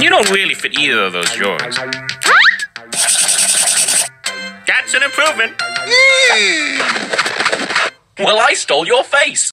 You don't really fit either of those drawers. That's an improvement. Well, I stole your face.